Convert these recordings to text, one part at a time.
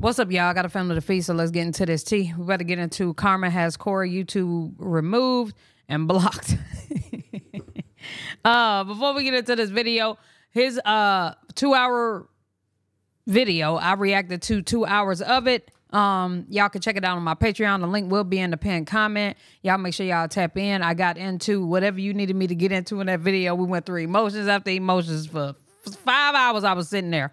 What's up, y'all? I got a family to feed, so let's get into this tea. We better get into Carmen has Corey YouTube removed and blocked. uh, before we get into this video, his uh two hour video, I reacted to two hours of it. Um, y'all can check it out on my Patreon. The link will be in the pinned comment. Y'all make sure y'all tap in. I got into whatever you needed me to get into in that video. We went through emotions after emotions for five hours. I was sitting there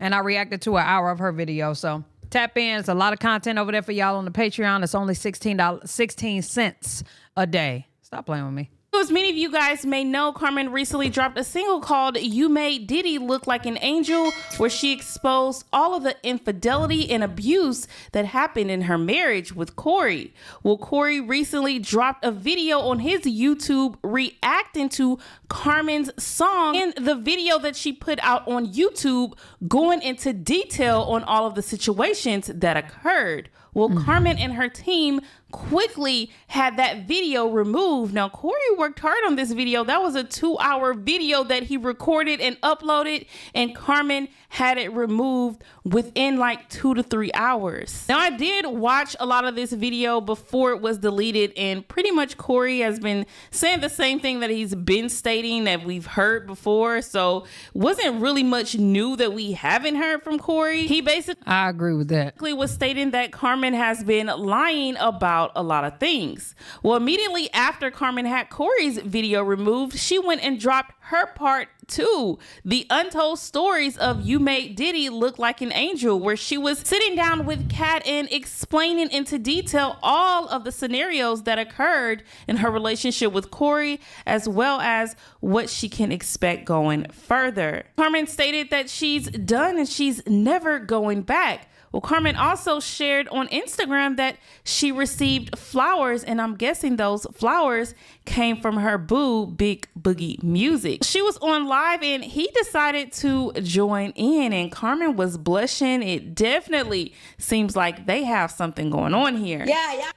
and I reacted to an hour of her video. So tap in. It's a lot of content over there for y'all on the Patreon. It's only $16, 16 cents a day. Stop playing with me. As many of you guys may know, Carmen recently dropped a single called You Made Diddy Look Like an Angel, where she exposed all of the infidelity and abuse that happened in her marriage with Corey. Well, Corey recently dropped a video on his YouTube reacting to Carmen's song. In the video that she put out on YouTube, going into detail on all of the situations that occurred. Well, mm-hmm. Carmen and her team quickly had that video removed. Now, Corey worked hard on this video. That was a two hour video that he recorded and uploaded, and Carmen had it removed within like two to three hours. Now, I did watch a lot of this video before it was deleted, and pretty much Corey has been saying the same thing that he's been stating that we've heard before. So, wasn't really much new that we haven't heard from Corey. He basically, I agree with that, was stating that Carmen has been lying about a lot of things. Well, immediately after Carmen had Corey's video removed, she went and dropped her part two the untold stories of you made diddy look like an angel where she was sitting down with kat and explaining into detail all of the scenarios that occurred in her relationship with corey as well as what she can expect going further. Carmen stated that she's done and she's never going back well, Carmen also shared on Instagram that she received flowers, and I'm guessing those flowers came from her boo, Big Boogie Music. She was on live and he decided to join in, and Carmen was blushing. It definitely seems like they have something going on here. Yeah, yeah.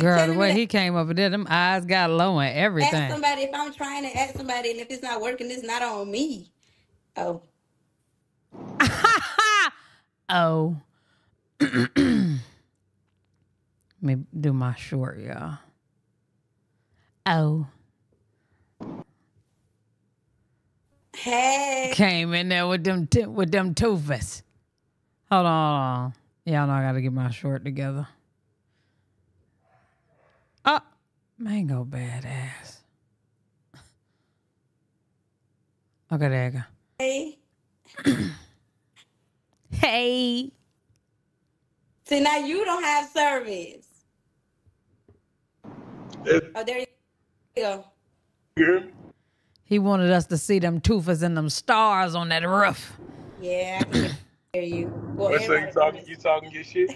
Girl, the way he came over there, them eyes got low and everything. Ask somebody if I'm trying to ask somebody, and if it's not working, it's not on me. Oh. oh. Let me do my short, y'all. Oh. Hey. Came in there with them t- with them toofers. Hold on, Y'all know I gotta get my short together. Oh, mango badass. Okay, there you go. Hey. hey. See, now you don't have service. oh, there you go. Yeah. He wanted us to see them toofers and them stars on that roof. Yeah, I can hear you. Well, What's you talking? You talking your shit?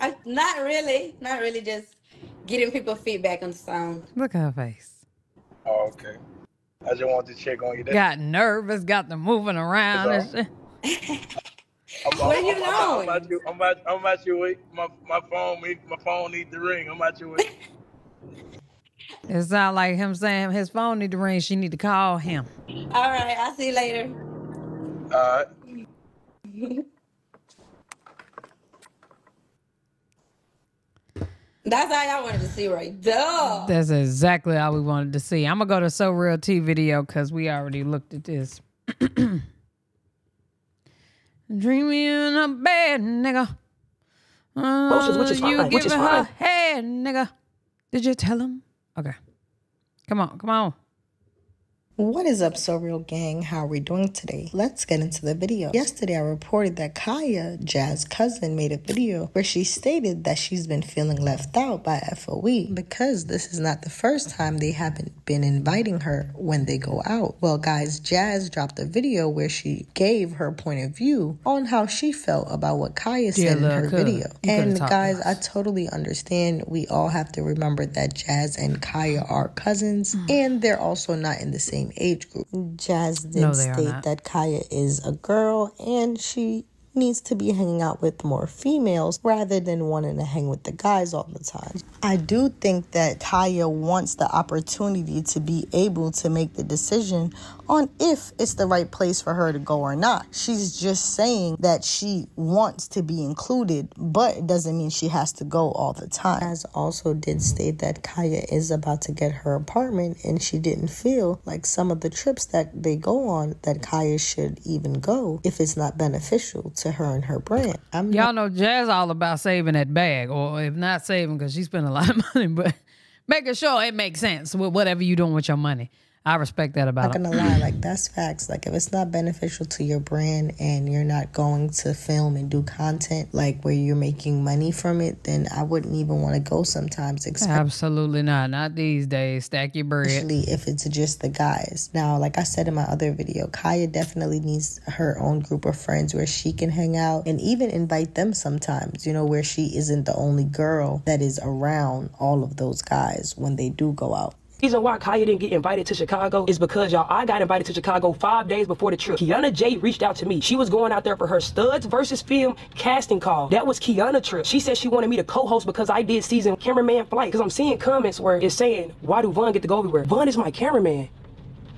I, uh, not really. Not really. Just getting people feedback on the sound. Look at her face. Oh, okay. I just wanted to check on you. There. Got nervous. Got them moving around. I'm, what I'm, you I'm, I'm, about you. I'm about. I'm about you. Wait, my my phone. My phone needs to ring. I'm about you. Wait. It sounds like him saying his phone need to ring. She need to call him. All right. I'll see you later. All right. That's all y'all wanted to see, right? Duh. That's exactly all we wanted to see. I'm gonna go to So Real T video because we already looked at this. Dreaming in a bed, nigga. Uh, which is fine. You which is fine. Hey, nigga. Did you tell him? Okay. Come on, come on. What is up, So Real Gang? How are we doing today? Let's get into the video. Yesterday, I reported that Kaya, Jazz's cousin, made a video where she stated that she's been feeling left out by FOE because this is not the first time they haven't been inviting her when they go out. Well, guys, Jazz dropped a video where she gave her point of view on how she felt about what Kaya said in her video. And guys, I totally understand. We all have to remember that Jazz and Kaya are cousins mm. and they're also not in the same age group. Jazz did no, state that Kaya is a girl and she needs to be hanging out with more females rather than wanting to hang with the guys all the time. I do think that Kaya wants the opportunity to be able to make the decision on if it's the right place for her to go or not. She's just saying that she wants to be included, but it doesn't mean she has to go all the time. As also did state that Kaya is about to get her apartment and she didn't feel like some of the trips that they go on that Kaya should even go if it's not beneficial to her and her brand. I'm Y'all know Jazz all about saving that bag, or if not saving because she spent a lot of money, but making sure it makes sense with whatever you're doing with your money. I respect that about not gonna lie, like that's facts. Like if it's not beneficial to your brand and you're not going to film and do content like where you're making money from it, then I wouldn't even want to go sometimes, Absolutely not. Not these days. Stack your bread. especially if it's just the guys. Now, like I said in my other video, Kaya definitely needs her own group of friends where she can hang out and even invite them sometimes, you know, where she isn't the only girl that is around all of those guys when they do go out. Reason why Kaya didn't get invited to Chicago is because y'all, I got invited to Chicago five days before the trip. Kiana J reached out to me. She was going out there for her Studs versus Femme casting call. That was Kiana trip. She said she wanted me to co-host because I did season cameraman flight. Because I'm seeing comments where it's saying, why do Vaughn get to go everywhere? Vaughn is my cameraman.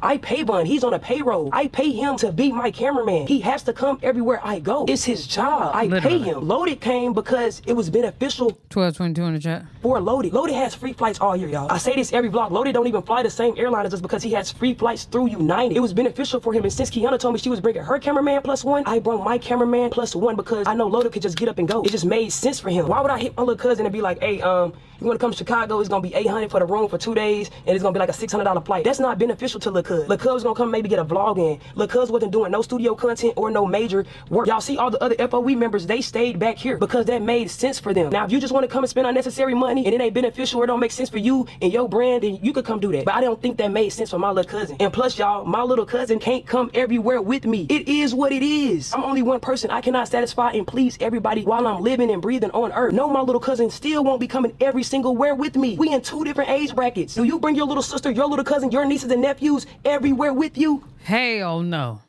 I pay Bun. He's on a payroll. I pay him to be my cameraman. He has to come everywhere I go. It's his job. I Literally. pay him. Loaded came because it was beneficial 1222 in the chat. for Loaded. Loaded has free flights all year, y'all. I say this every vlog. Loaded don't even fly the same airline as us because he has free flights through United. It was beneficial for him. And since Kiana told me she was bringing her cameraman plus one, I brought my cameraman plus one because I know Loaded could just get up and go. It just made sense for him. Why would I hit my little cousin and be like, hey, um, you want to come to Chicago? It's gonna be 800 for the room for two days, and it's gonna be like a $600 flight. That's not beneficial to Lil Cuz. Lil Cuz was gonna come maybe get a vlog in. Lil Cuz wasn't doing no studio content or no major work. Y'all see all the other FOE members, they stayed back here because that made sense for them. Now, if you just want to come and spend unnecessary money and it ain't beneficial or it don't make sense for you and your brand, then you could come do that. But I don't think that made sense for my little cousin. And plus, y'all, my little cousin can't come everywhere with me. It is what it is. I'm only one person. I cannot satisfy and please everybody while I'm living and breathing on earth. No, my little cousin still won't be coming every single where with me. We in two different age brackets. Do you bring your little sister, your little cousin, your nieces and nephews everywhere with you? Hell no.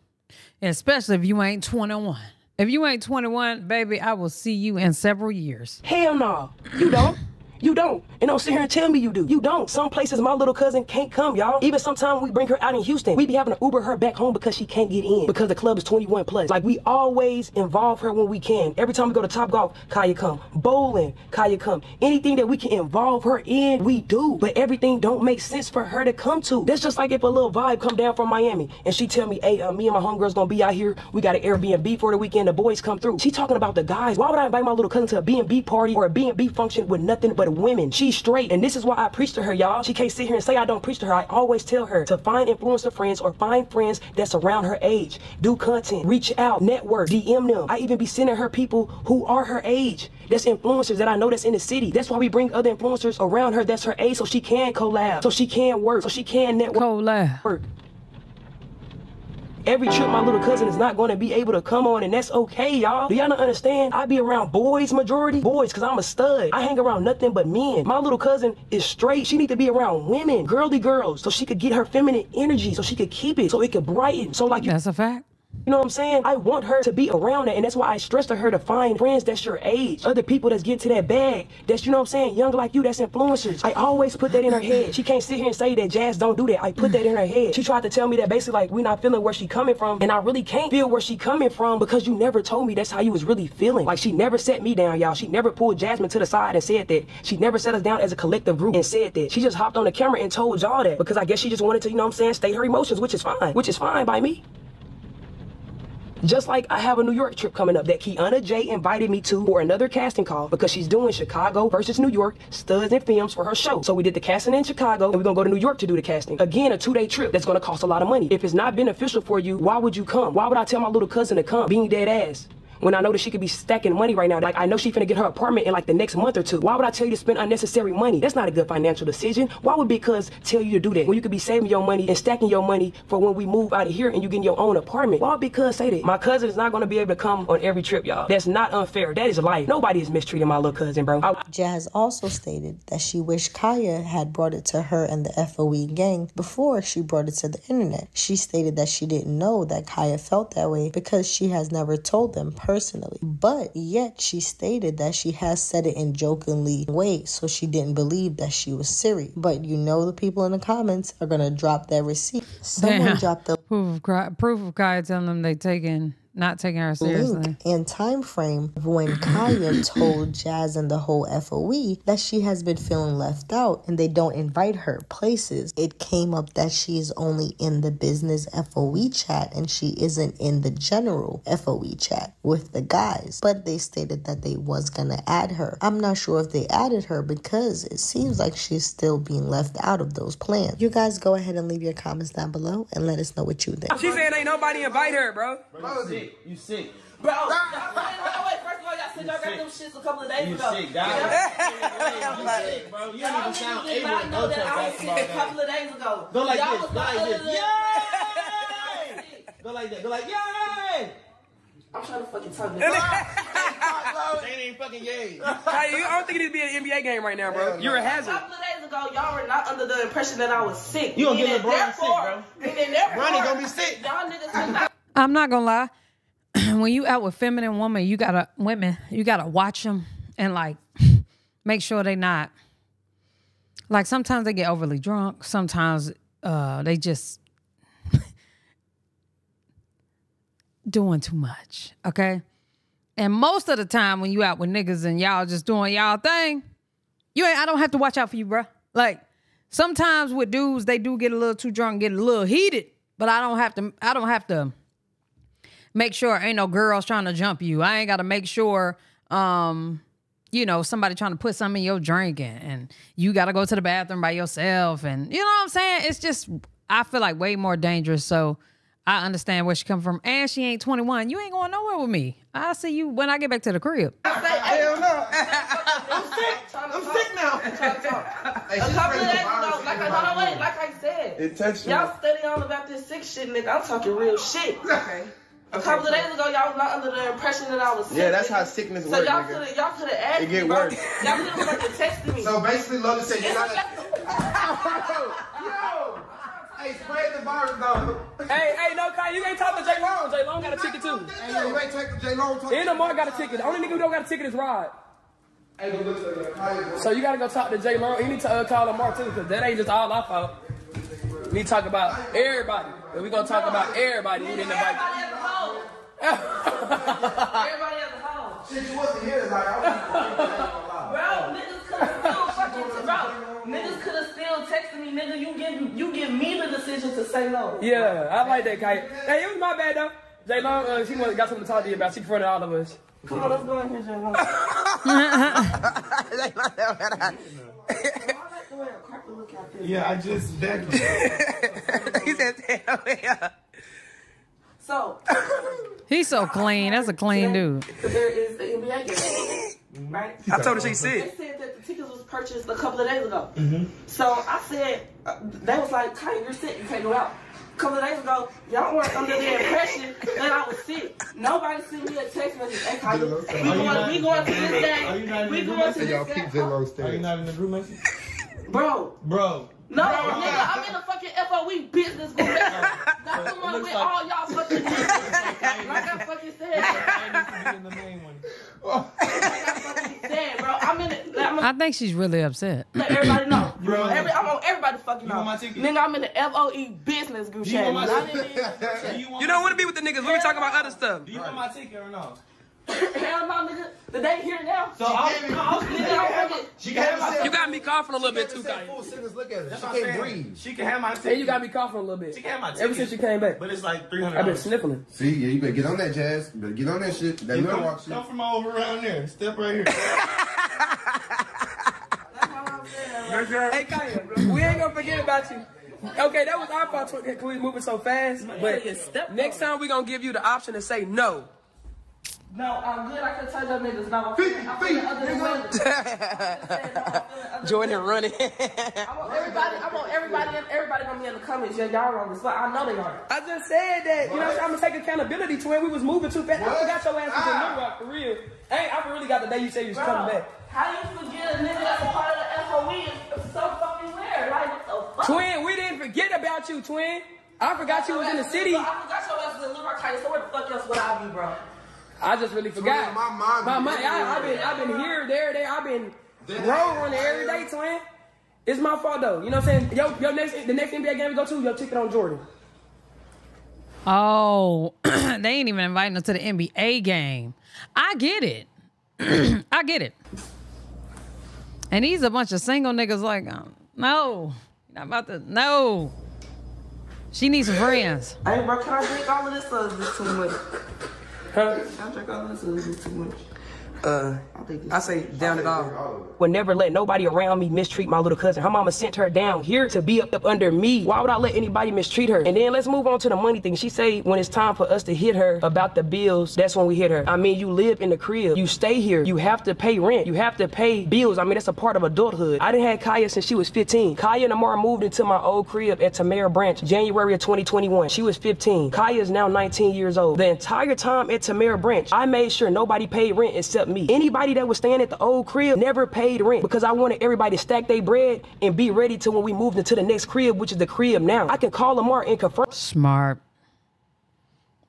Especially if you ain't 21. If you ain't 21, baby, I will see you in several years. Hell no. You don't. You don't. And don't sit here and tell me you do. You don't. Some places my little cousin can't come, y'all. Even sometimes we bring her out in Houston, we be having to Uber her back home because she can't get in because the club is 21 plus. Like we always involve her when we can. Every time we go to Top Golf, Kaya come. Bowling, Kaya come. Anything that we can involve her in, we do. But everything don't make sense for her to come to. That's just like if a little vibe come down from Miami and she tell me, hey, uh, me and my homegirls gonna be out here. We got an Airbnb for the weekend. The boys come through. She talking about the guys. Why would I invite my little cousin to a B&B party or a B&B function with nothing but women? She's straight. And this is why I preach to her, y'all. She can't sit here and say I don't preach to her. I always tell her to find influencer friends or find friends that's around her age. Do content, reach out, network, DM them. I even be sending her people who are her age. That's influencers that I know that's in the city. That's why we bring other influencers around her that's her age so she can collab, so she can work, so she can network. Collab. work. Every trip my little cousin is not going to be able to come on, and that's okay, y'all. Do y'all not understand? I be around boys majority, boys, because I'm a stud. I hang around nothing but men. My little cousin is straight. She need to be around women, girly girls, so she could get her feminine energy, so she could keep it, so it could brighten. So like you That's a fact. You know what I'm saying? I want her to be around that, and that's why I stress to her to find friends that's your age, other people that's getting to that bag, that's you know what I'm saying, young like you, that's influencers. I always put that in her head. She can't sit here and say that Jazz don't do that. I put that in her head. She tried to tell me that basically like we not feeling where she coming from, and I really can't feel where she coming from because you never told me that's how you was really feeling. Like she never set me down, y'all. She never pulled Jasmine to the side and said that. She never set us down as a collective group and said that. She just hopped on the camera and told y'all that because I guess she just wanted to, you know what I'm saying, state her emotions, which is fine, which is fine by me. Just like I have a New York trip coming up that Kiana J invited me to for another casting call because she's doing Chicago versus New York studs and films for her show. So we did the casting in Chicago and we're gonna go to New York to do the casting. Again, a two-day trip that's gonna cost a lot of money. If it's not beneficial for you, why would you come? Why would I tell my little cousin to come being dead ass? When I know that she could be stacking money right now, like I know she finna get her apartment in like the next month or two. Why would I tell you to spend unnecessary money? That's not a good financial decision. Why would because tell you to do that when you could be saving your money and stacking your money for when we move out of here and you get your own apartment? Why would because say that? My cousin is not gonna be able to come on every trip, y'all. That's not unfair. That is life. Nobody is mistreating my little cousin, bro. I- Jazz also stated that she wished Kaya had brought it to her and the FOE gang before she brought it to the internet. She stated that she didn't know that Kaya felt that way because she has never told them personally personally. But yet she stated that she has said it in jokingly way, so she didn't believe that she was serious. But you know the people in the comments are gonna drop that receipt. Someone Damn. dropped the Proof of proof of Kaya telling them they taking not taking her seriously. link and time frame of when Kaya told Jazz and the whole FOE that she has been feeling left out and they don't invite her places. It came up that she is only in the business FOE chat and she isn't in the general FOE chat with the guys. But they stated that they was gonna add her. I'm not sure if they added her because it seems like she's still being left out of those plans. You guys go ahead and leave your comments down below and let us know what you think. She saying ain't nobody invite her, bro. You sick. Bro, y'all, wait, wait, first of all, y'all said y'all got them shits a couple of days You ago. sick, dog. You sick, bro. You don't even sound did able not to know go to that a I was basketball sick a couple of days ago. Go like Y'all this. was Go not like this. under the- Yay! Go like that. Go like yay! I'm trying to fucking talk this. They ain't fucking yay. Hey, I don't think it needs to be an NBA game right now, bro. You're a A hazard. couple of days ago, y'all were not under the impression that I was sick. You gonna get Meaning LeBron therefore- Meaning therefore, Ronnie gonna be sick. Y'all niggas was not I'm not gonna lie. When you out with feminine women, you gotta women, you gotta watch them and like make sure they not like sometimes they get overly drunk. Sometimes uh they just doing too much. Okay. And most of the time when you out with niggas and y'all just doing y'all thing, you ain't I don't have to watch out for you, bruh. Like sometimes with dudes, they do get a little too drunk, get a little heated, but I don't have to I don't have to make sure ain't no girls trying to jump you. I ain't got to make sure, um, you know, somebody trying to put something in your drink and, and you got to go to the bathroom by yourself. And you know what I'm saying? It's just, I feel like way more dangerous. So I understand where she come from. And she ain't 21. You ain't going nowhere with me. I'll see you when I get back to the crib. Hell no. I'm sick. I'm sick now. A couple of days ago, like I, no, no, wait, like I said, It touched you. y'all study all about this sick shit, nigga. I'm talking real shit. Okay. A couple of days ago, y'all was not under the impression that I was sick. Yeah, that's how sickness So works, y'all could have, y'all could have asked It get me, worse. Y'all could have fucking texted me. So basically, Lola said you gotta. okay. Yo! Hey, spread the virus though. Hey, hey, no, Kai, you ain't talking to J Long. J Long got a ticket too. Hey, yo, you ain't taking J Long talk. And Lamar got a ticket. The only nigga who don't got a ticket is Rod. Hey, go look to the So you gotta go talk to J Long. You need to uh, call Lamar too, because that ain't just all our fault. We talk about everybody. And we gonna talk about everybody. We didn't invite. Everybody as a whole. Everybody as a whole. Shit, you wasn't here. Like, I Bro, niggas could have still fucking, bro, niggas could have still texted me, nigga. You give, you give me the decision to say no. Yeah, I like that, Kai. Hey, it was my bad though. J Long, uh, she wanted- got something to talk to you about. She confronted all of us. Come on, let's go in here, Jay. Yeah, I just begged he said, yeah. So, He's so clean. That's a clean dude. there is the NBA game, right? I told her she They said that the tickets was purchased a couple of days ago. So I said, uh, they was like, Kai, you're sick, you can't go out. A couple of days ago, y'all weren't under the impression that I was sick. Nobody sent me a text message. Hey, Kai, we going, we going to this Are you not day. We going to message? Y'all this day. Are you not in the group message? Bro, Bro. No, nigga, I'm in a fucking FOE business group. That's the one with all y'all fucking niggas. Like I fucking said. I in the main one. Like I fucking said, bro. I'm in it. I'm in I think she's really upset. let everybody know. Bro. Every, I want everybody fucking You know. want my ticket? Nigga, I'm in the FOE business group Do you want my Not ticket? Do you want You don't want to be with the niggas. Let me talk about other stuff. Do you want my ticket or no? Hell no, nigga. The day here now. So I'm, Nigga, I'm fucking. She can have my You got me coughing a little bit too, Kai. Full sentence, look at her. She can't breathe. She can have my ticket. And you got me coughing a little bit. She can have my ticket. Ever since you came back. But it's like three hundred. I've been sniffling. See, yeah, you better get on that, Jazz. You better get on that shit. That Come, Milwaukee shit. come from over around there. Step right here. Hey, Kaya, we ain't gonna forget about you. Okay, that was our fault because we was moving so fast. But next time we gonna give you the option to say no. No, I'm good. I can tell y'all niggas no. I'm feeling, I'm feeling other than women. Jordan running. I want everybody. I want everybody. Everybody gonna be in the comments. Yeah, y'all wrong as fuck. I know they are. I just said that. You know, what I'm, saying? I'm gonna take accountability to it. We was moving too fast. I forgot your ass was in New ah. York for real. Hey, I really got the day you said you was coming back. How you forget a nigga that's a part of the FOE is so fucking weird? Like, what the fuck? Twin, we didn't forget about you, twin. I forgot you was in the city. I forgot your ass was in New York. So where the fuck else would I be, bro? I just really forgot. my mind My be mind. I, I've been, I've been here, there, there. I've been road running every day, twin. It's my fault though. You know what I'm saying? Yo, yo, next, the next NBA game we go to, yo, ticket on Jordan. Oh, they ain't even inviting us to the NBA game. I get it. I get it. And he's a bunch of single niggas like, um, no, not about to, no. She needs some friends. Hey, bro, can I drink all of this or is this too much? Huh? Can I of this or is this too much? Uh, I say down at all. Would never let nobody around me mistreat my little cousin. Her mama sent her down here to be up, up under me. Why would I let anybody mistreat her? And then let's move on to the money thing. She say when it's time for us to hit her about the bills, that's when we hit her. I mean, you live in the crib. You stay here. You have to pay rent. You have to pay bills. I mean, that's a part of adulthood. I didn't have Kaya since she was 15. Kaya and Amara moved into my old crib at Tamara Branch, January of 2021. She was 15. Kaya is now 19 years old. The entire time at Tamara Branch, I made sure nobody paid rent except me. Anybody that was staying at the old crib never paid rent because I wanted everybody to stack their bread and be ready to when we moved into the next crib, which is the crib now. I can call Lamar and confirm Smart.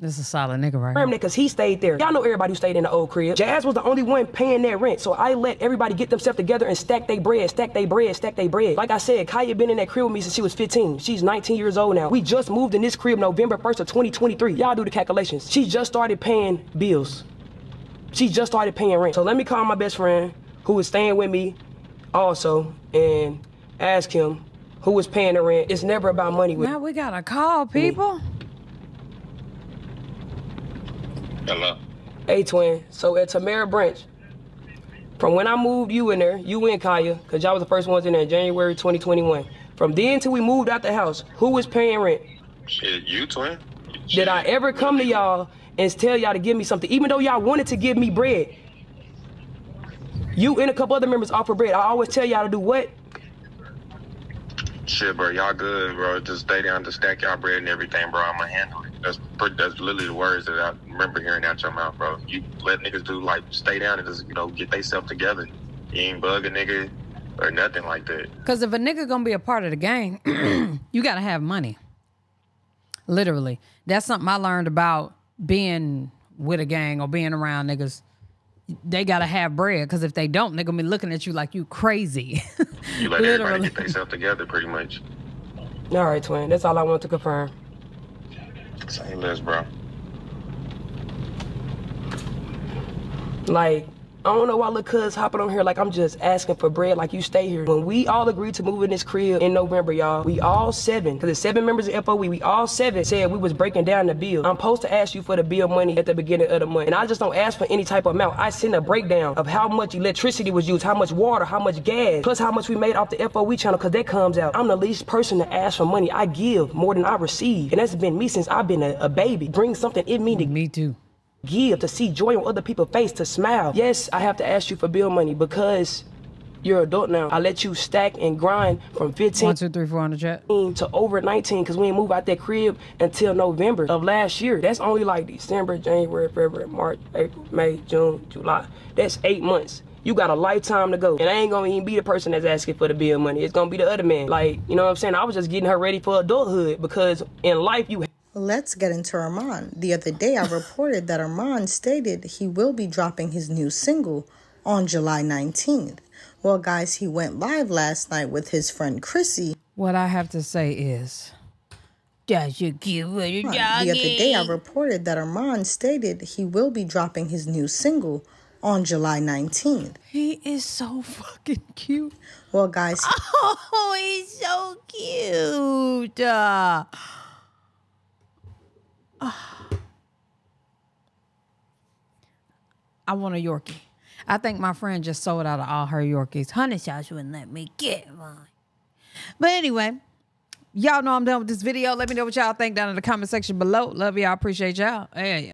This is a solid nigga right here. because he stayed there. Y'all know everybody who stayed in the old crib. Jazz was the only one paying that rent, so I let everybody get themselves together and stack their bread, stack their bread, stack their bread. Like I said, Kaya been in that crib with me since she was 15. She's 19 years old now. We just moved in this crib November 1st of 2023. Y'all do the calculations. She just started paying bills. She just started paying rent. So let me call my best friend who is staying with me also and ask him who was paying the rent. It's never about money with Now we gotta call people. Hello. Hey, twin. So at Tamara Branch, from when I moved you in there, you and Kaya, because y'all was the first ones in there in January 2021. From then till we moved out the house, who was paying rent? Shit, you twin? Did I ever come to y'all and tell y'all to give me something, even though y'all wanted to give me bread? You and a couple other members offer bread. I always tell y'all to do what? Shit, bro, y'all good, bro. Just stay down to stack y'all bread and everything, bro. I'ma handle it. That's pretty, that's literally the words that I remember hearing out your mouth, bro. You let niggas do like stay down and just you know get themselves together. You ain't bug a nigga or nothing like that. Because if a nigga gonna be a part of the gang, you gotta have money. Literally. That's something I learned about being with a gang or being around niggas. They gotta have bread because if they don't, they gonna be looking at you like you crazy. You let everybody Literally. get themselves together, pretty much. All right, twin. That's all I want to confirm. Same list, bro. Like, I don't know why little cuz hopping on here like I'm just asking for bread like you stay here. When we all agreed to move in this crib in November, y'all, we all seven, because there's seven members of FOE, we all seven said we was breaking down the bill. I'm supposed to ask you for the bill money at the beginning of the month. And I just don't ask for any type of amount. I send a breakdown of how much electricity was used, how much water, how much gas, plus how much we made off the FOE channel, because that comes out. I'm the least person to ask for money. I give more than I receive. And that's been me since I've been a, a baby. Bring something in me to Me too. Give, to see joy on other people's face, to smile. Yes, I have to ask you for bill money because you're adult now. I let you stack and grind from 15 One, two, three, four on the chat. to over 19 because we didn't move out that crib until November of last year. That's only like December, January, February, March, April, May, June, July. That's eight months. You got a lifetime to go. And I ain't gonna even be the person that's asking for the bill money. It's gonna be the other man. Like, you know what I'm saying? I was just getting her ready for adulthood because in life you Let's get into Armon. The other day, I reported that Armon stated he will be dropping his new single on July 19th. Well, guys, he went live last night with his friend Chrissy. What I have to say is, that's your cute little The other doggy. day, I reported that Armon stated he will be dropping his new single on July 19th. He is so fucking cute. Well, guys, Oh, he's so cute. Uh, I want a Yorkie. I think my friend just sold out of all her Yorkies. Honey shots wouldn't let me get one. But anyway, y'all know I'm done with this video. Let me know what y'all think down in the comment section below. Love y'all. Appreciate y'all. Hey.